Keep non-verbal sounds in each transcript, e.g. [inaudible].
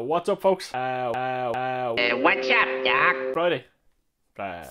what's up, folks? Uh, uh, uh, Uh, what's up, Doc? Friday. Uh,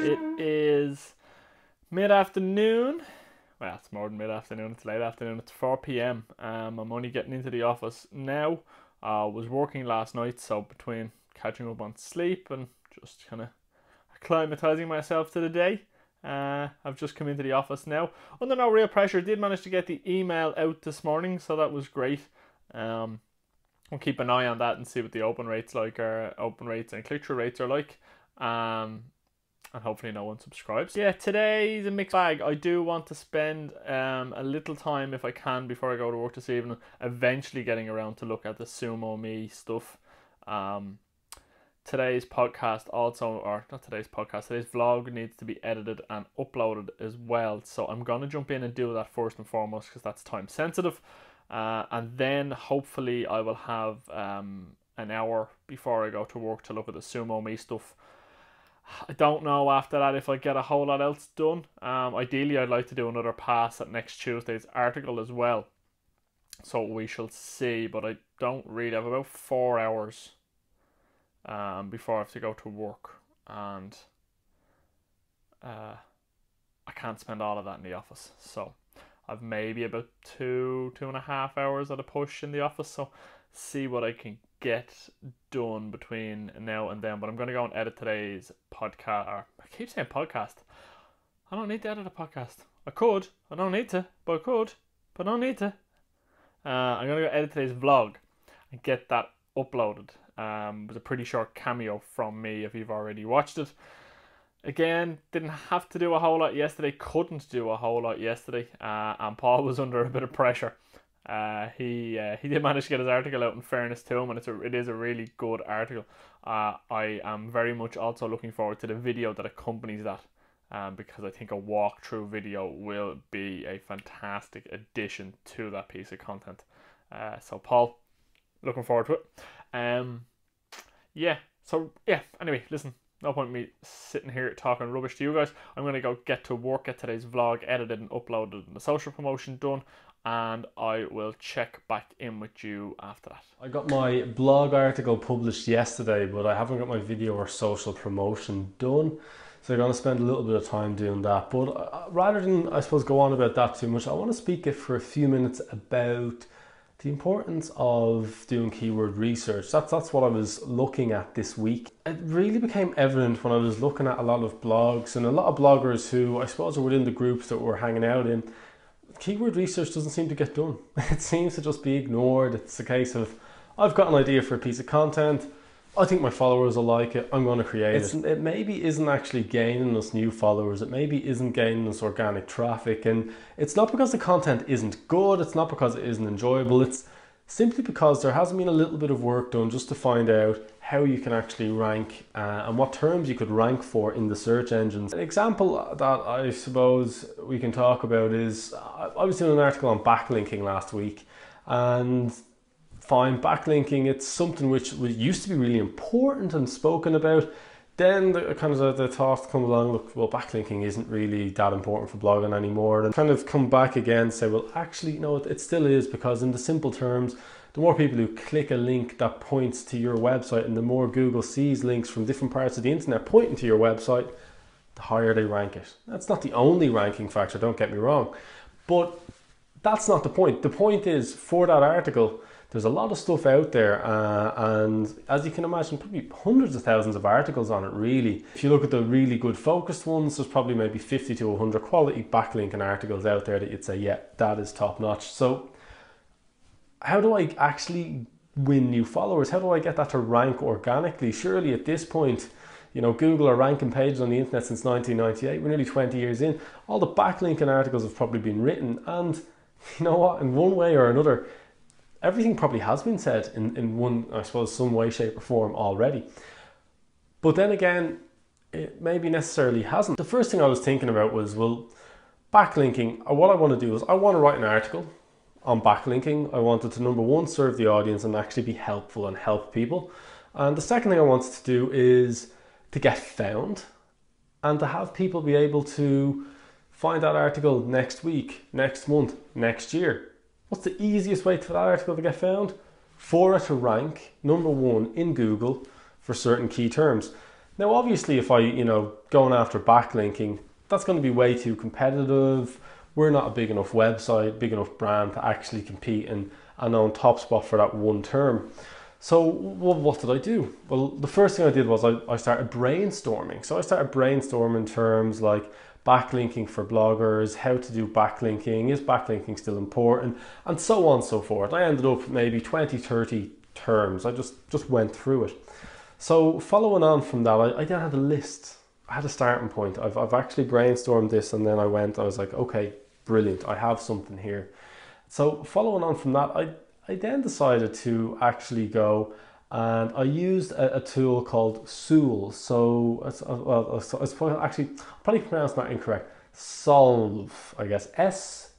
it is mid afternoon. Well, it's more than mid afternoon, it's late afternoon. It's 4 pm. Um, I'm only getting into the office now. I was working last night, so between catching up on sleep and just kind of acclimatizing myself to the day, uh, I've just come into the office now. Under no real pressure, did manage to get the email out this morning, so that was great. Um, I'll keep an eye on that and see what the open rates like are, open rates and click through rates are like. Um, and hopefully no one subscribes. Yeah, today's a mixed bag. I do want to spend um, a little time, if I can, before I go to work this evening, eventually getting around to look at the SumoMe stuff. Um, today's podcast also, or not today's podcast, today's vlog needs to be edited and uploaded as well. So I'm going to jump in and do that first and foremost because that's time sensitive. Uh, and then hopefully I will have um, an hour before I go to work to look at the SumoMe stuff. I don't know after that if I get a whole lot else done. Um, ideally, I'd like to do another pass at next Tuesday's article as well. So we shall see, but I don't really have about four hours um, before I have to go to work, and uh, I can't spend all of that in the office. So I've maybe about two, two and a half hours at a push in the office. So see what I can get done between now and then. But I'm going to go and edit today's podcast. Or I keep saying podcast. I don't need to edit a podcast. I could. I don't need to, but I could. But I don't need to. Uh, I'm going to go edit today's vlog and get that uploaded. Um, it was a pretty short cameo from me if you've already watched it. Again, didn't have to do a whole lot yesterday, couldn't do a whole lot yesterday, uh, and Paul was [laughs] under a bit of pressure. Uh, he uh, he did manage to get his article out. In fairness to him, and it's a, it is a really good article. Uh, I am very much also looking forward to the video that accompanies that, um, because I think a walkthrough video will be a fantastic addition to that piece of content. Uh, so Paul, looking forward to it. Um, yeah. So yeah. Anyway, listen. No point me sitting here talking rubbish to you guys. I'm gonna go get to work, get today's vlog edited and uploaded, and the social promotion done and I will check back in with you after that. I got my blog article published yesterday, but I haven't got my video or social promotion done. So I'm going to spend a little bit of time doing that. But uh, rather than, I suppose, go on about that too much, I want to speak for a few minutes about the importance of doing keyword research. That's, that's what I was looking at this week. It really became evident when I was looking at a lot of blogs and a lot of bloggers who I suppose are within the groups that we're hanging out in keyword research doesn't seem to get done. [laughs] It seems to just be ignored. It's a case of, I've got an idea for a piece of content. I think my followers will like it. I'm going to create it's, it. It maybe isn't actually gaining us new followers. It maybe isn't gaining us organic traffic. And it's not because the content isn't good. It's not because it isn't enjoyable. It's simply because there hasn't been a little bit of work done just to find out how you can actually rank uh, and what terms you could rank for in the search engines. An example that I suppose we can talk about is I was doing an article on backlinking last week and fine backlinking it's something which used to be really important and spoken about then the kind of the, the thought come along look well backlinking isn't really that important for blogging anymore and kind of come back again say well actually no it still is because in the simple terms the more people who click a link that points to your website and the more Google sees links from different parts of the internet pointing to your website, the higher they rank it. That's not the only ranking factor, don't get me wrong. But that's not the point. The point is for that article, there's a lot of stuff out there, uh, and as you can imagine, probably hundreds of thousands of articles on it. Really, if you look at the really good focused ones, there's probably maybe 50 to 100 quality backlinking articles out there that you'd say, yeah, that is top notch. So how do I actually win new followers? How do I get that to rank organically? Surely at this point, you know, Google are ranking pages on the internet since 1998. We're nearly 20 years in. All the backlinking articles have probably been written, and you know what? In one way or another, everything probably has been said in, in one, I suppose, some way, shape, or form already. But then again, it maybe necessarily hasn't. The first thing I was thinking about was, well, backlinking. uh, What I want to do is I want to write an article on backlinking. I wanted to number one serve the audience and actually be helpful and help people. And the second thing I wanted to do is to get found and to have people be able to find that article next week, next month, next year. What's the easiest way for that article to get found? For it to rank number one in Google for certain key terms. Now, obviously, if I, you know, going after backlinking, that's going to be way too competitive. We're not a big enough website, big enough brand to actually compete and, and on top spot for that one term. So, well, what did I do? Well, the first thing I did was I, I started brainstorming. So, I started brainstorming terms like backlinking for bloggers, how to do backlinking, is backlinking still important, and so on and so forth. I ended up maybe 20, 30 terms. I just, just went through it. So, following on from that, I, I then had a list. I had a starting point. I've, I've actually brainstormed this and then I went, I was like, okay, brilliant, I have something here. So, following on from that, I, I then decided to actually go and I used a, a tool called. So, it's, uh, well, it's, probably, actually, probably pronounced that incorrect. Solve, I guess. S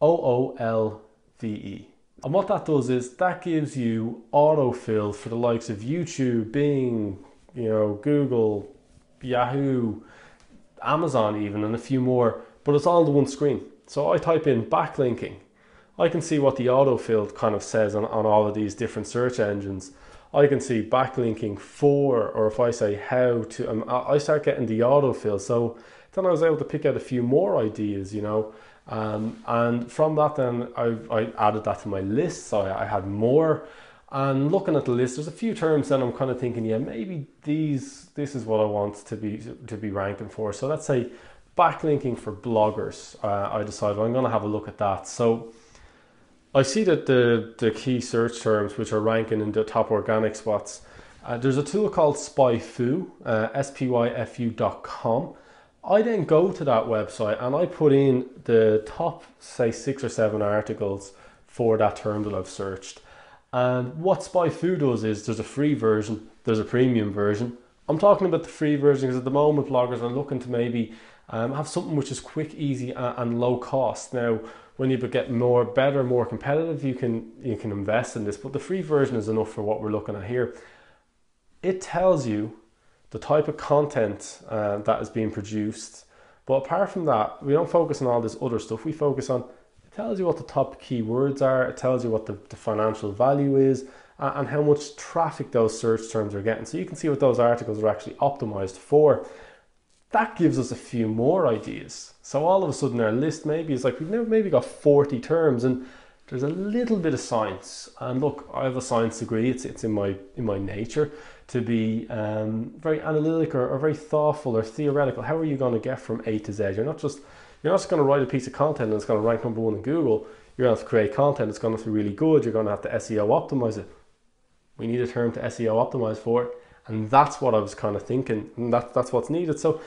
O O L V E. And what that does is that gives you autofill for the likes of YouTube, Bing, you know, Google, Yahoo, Amazon, even, and a few more, but it's all on the one screen. So I type in backlinking. I can see what the autofill kind of says on, on all of these different search engines. I can see backlinking for, or if I say how to, um, I start getting the autofill. So then I was able to pick out a few more ideas, you know. Um, and from that, then I, I added that to my list. So I, I had more. And looking at the list, there's a few terms that I'm kind of thinking, yeah, maybe these, this is what I want to be to be ranking for. So let's say backlinking for bloggers. Uh, I decided I'm going to have a look at that. So I see that the the key search terms which are ranking in the top organic spots. Uh, there's a tool called SpyFu, uh, S-P-Y-F-U.com. I then go to that website and I put in the top, say, six or seven articles for that term that I've searched. And what SpyFu does is there's a free version, there's a premium version. I'm talking about the free version because at the moment bloggers are looking to maybe um, have something which is quick, easy, and, and low cost. Now, when you get more, better, more competitive, you can you can invest in this. But the free version is enough for what we're looking at here. It tells you the type of content uh, that is being produced. But apart from that, we don't focus on all this other stuff. We focus on it tells you what the top keywords are. It tells you what the, the financial value is uh, and how much traffic those search terms are getting. So you can see what those articles are actually optimized for. That gives us a few more ideas. So all of a sudden our list maybe is like we've maybe got 40 terms and there's a little bit of science. And look, I have a science degree. It's it's in my in my nature to be um, very analytical or, or very thoughtful or theoretical. How are you going to get from A to Z? You're not just you're not just going to write a piece of content and it's going to rank number one in Google. You're going to have to create content. It's going to be really good. You're going to have to SEO optimize it. We need a term to SEO optimize for and that's what I was kind of thinking. And that, that's what's needed. So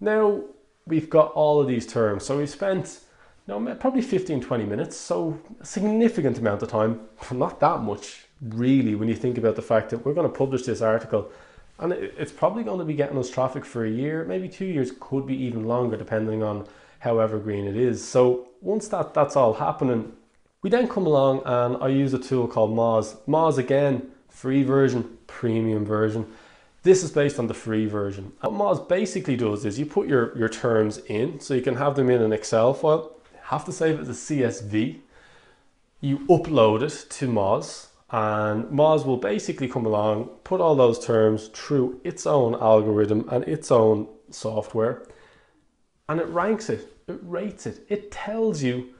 now we've got all of these terms. So we've spent you know, probably 15, 20 minutes. So a significant amount of time, [laughs] not that much really, when you think about the fact that we're going to publish this article and it's probably going to be getting us traffic for a year, maybe two years, could be even longer, depending on how evergreen it is. So once that that's all happening, we then come along and I use a tool called Moz. Moz again, free version, premium version. This is based on the free version. What Moz basically does is you put your, your terms in, so you can have them in an Excel file. Have to save it as a CSV. You upload it to Moz, and Moz will basically come along, put all those terms through its own algorithm and its own software, and it ranks it, it rates it, it tells you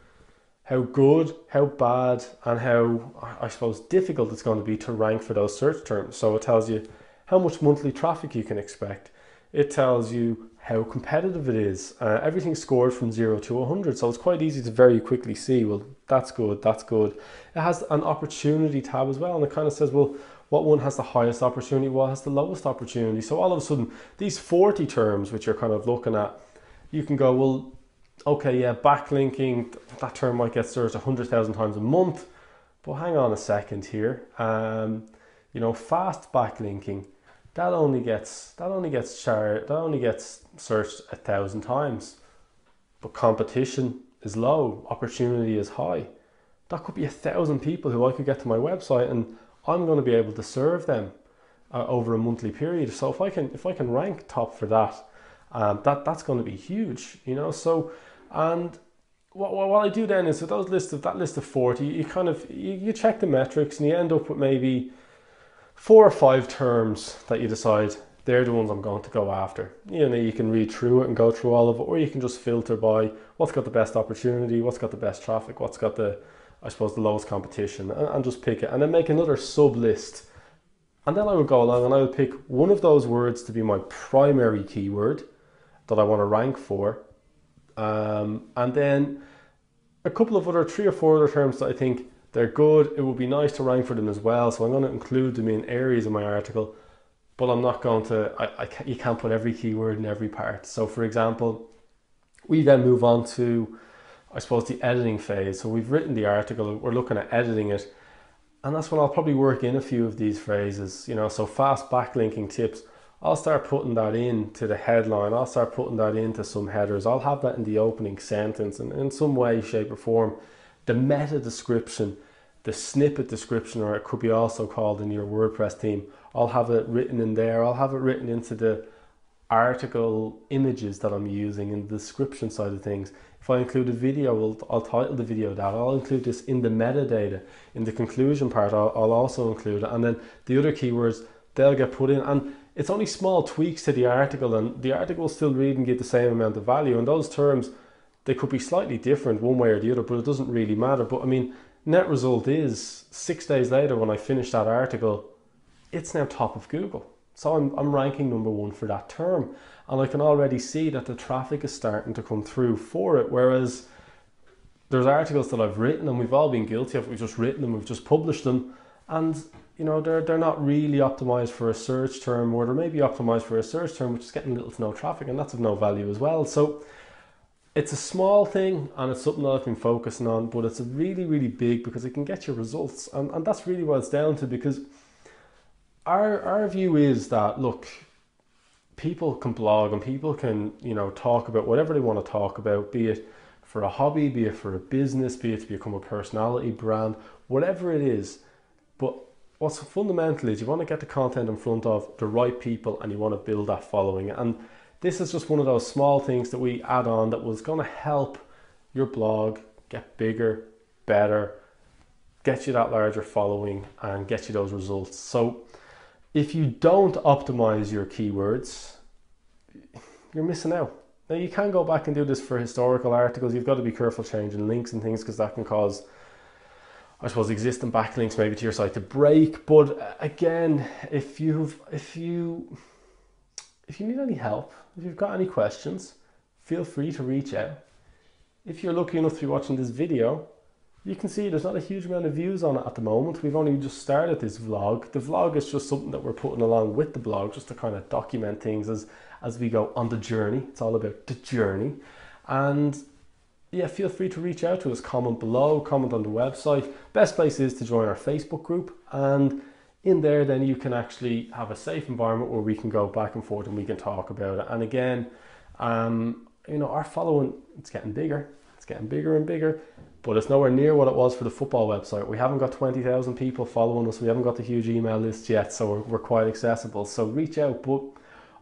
how good, how bad, and how I suppose difficult it's going to be to rank for those search terms. So it tells you how much monthly traffic you can expect. It tells you how competitive it is. Uh, scored from zero to 100, so it's quite easy to very quickly see, well, that's good, that's good. It has an opportunity tab as well, and it kind of says, well, what one has the highest opportunity, what has the lowest opportunity. So all of a sudden, these 40 terms, which you're kind of looking at, you can go, well, okay, yeah, backlinking, that term might get searched 100,000 times a month, but hang on a second here. Um, you know, fast backlinking, that only gets that only gets shared that only gets searched a thousand times. But competition is low, opportunity is high. That could be a thousand people who I could get to my website, and I'm going to be able to serve them uh, over a monthly period. So if I can if I can rank top for that, um, that that's going to be huge, you know. So and what, what I do then is with those list of that list of forty, you kind of you, you check the metrics and you end up with maybe four or five terms that you decide they're the ones I'm going to go after. You know, you can read through it and go through all of it, or you can just filter by what's got the best opportunity, what's got the best traffic, what's got the, I suppose, the lowest competition, and, and just pick it, and then make another sub list and then I would go along and I would pick one of those words to be my primary keyword that I want to rank for. Um, and then a couple of other, three or four other terms that I think they're good. It would be nice to rank for them as well. So I'm going to include them in areas of my article, but I'm not going to, I, I can't, you can't put every keyword in every part. So for example, we then move on to, I suppose, the editing phase. So we've written the article, we're looking at editing it and that's when I'll probably work in a few of these phrases, you know, so fast backlinking tips. I'll start putting that into the headline. I'll start putting that into some headers. I'll have that in the opening sentence and in some way, shape, or form. The meta description, the snippet description, or it could be also called in your WordPress theme. I'll have it written in there. I'll have it written into the article images that I'm using in the description side of things. If I include a video, I'll, I'll title the video that. I'll include this in the metadata. In the conclusion part, I'll, I'll also include it. And then the other keywords, they'll get put in. And it's only small tweaks to the article, and the article will still read and give the same amount of value. And those terms, they could be slightly different one way or the other, but it doesn't really matter. But I mean, net result is six days later when I finish that article, it's now top of Google. So I'm, I'm ranking number one for that term and I can already see that the traffic is starting to come through for it. Whereas there's articles that I've written and we've all been guilty of. We've just written them, we've just published them, and you know they're they're not really optimized for a search term, or they're maybe optimized for a search term which is getting little to no traffic, and that's of no value as well. So it's a small thing and it's something that I've been focusing on, but it's really, really big because it can get you results. And, and that's really what it's down to because our our view is that look, people can blog and people can, you know, talk about whatever they want to talk about, be it for a hobby, be it for a business, be it to become a personality brand, whatever it is. But what's fundamental is you want to get the content in front of the right people and you want to build that following. And this is just one of those small things that we add on that was going to help your blog get bigger, better, get you that larger following, and get you those results. So if you don't optimize your keywords, you're missing out. Now you can go back and do this for historical articles. You've got to be careful changing links and things because that can cause, I suppose, existing backlinks maybe to your site to break. But uh, again, if you've if you if you need any help, if you've got any questions, feel free to reach out. If you're lucky enough to be watching this video, you can see there's not a huge amount of views on it at the moment. We've only just started this vlog. The vlog is just something that we're putting along with the blog just to kind of document things as, as we go on the journey. It's all about the journey. And yeah, feel free to reach out to us, comment below, comment on the website. Best place is to join our Facebook group. And in there, then you can actually have a safe environment where we can go back and forth and we can talk about it. And again, um, you know, our following, it's getting bigger. It's getting bigger and bigger but it's nowhere near what it was for the football website. We haven't got 20,000 people following us. We haven't got the huge email list yet, so we're, we're quite accessible. So reach out. But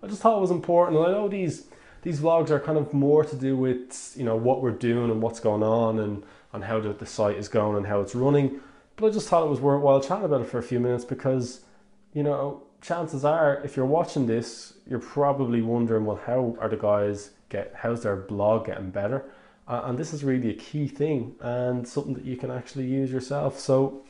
I just thought it was important. And I know these these vlogs are kind of more to do with you know what we're doing and what's going on and and how the, the site is going and how it's running. But I just thought it was worthwhile chatting about it for a few minutes because you know chances are if you're watching this, you're probably wondering, well, how are the guys get? How's their blog getting better? Uh, and this is really a key thing and something that you can actually use yourself. So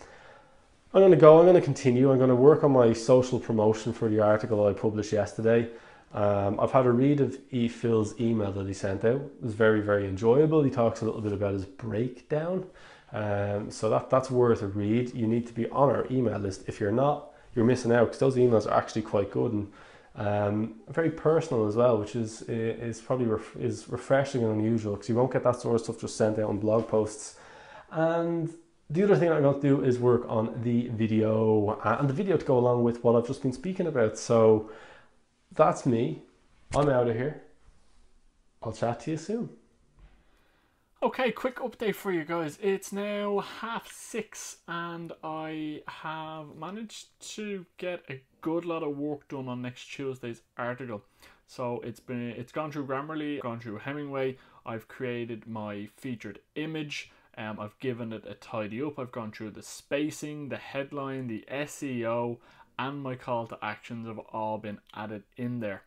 I'm going to go, I'm going to continue, I'm going to work on my social promotion for the article I published yesterday. Um, I've had a read of E. Phil's email that he sent out. It was very, very enjoyable. He talks a little bit about his breakdown. Um, so that, that's worth a read. You need to be on our email list. If you're not, you're missing out because those emails are actually quite good and um, very personal as well, which is is probably ref- is refreshing and unusual because you won't get that sort of stuff just sent out on blog posts. And the other thing I'm going to do is work on the video uh, and the video to go along with what I've just been speaking about. So that's me. I'm out of here. I'll chat to you soon. Okay, quick update for you guys. It's now half six, and I have managed to get a good lot of work done on next Tuesday's article. So it's been it's gone through Grammarly, gone through Hemingway. I've created my featured image. Um, I've given it a tidy up. I've gone through the spacing, the headline, the SEO, and my call to actions have all been added in there.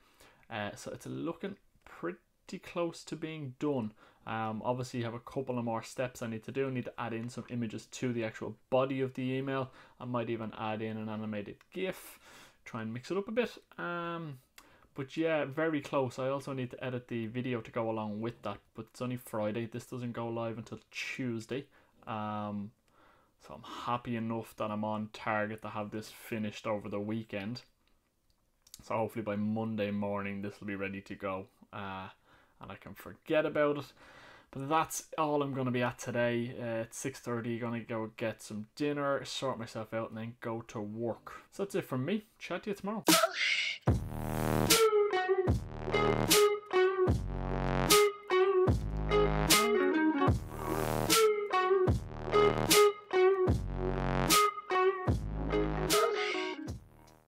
Uh, so it's looking pretty close to being done. Um, obviously, you have a couple of more steps I need to do. I need to add in some images to the actual body of the email. I might even add in an animated GIF, try and mix it up a bit. Um, but yeah, very close. I also need to edit the video to go along with that, but it's only Friday. This doesn't go live until Tuesday. Um, so I'm happy enough that I'm on target to have this finished over the weekend. So hopefully by Monday morning this will be ready to go. Uh, and I can forget about it. But that's all I'm going to be at today. Uh, 6.30, going to go get some dinner, sort myself out, and then go to work. So that's it from me. Chat to you tomorrow.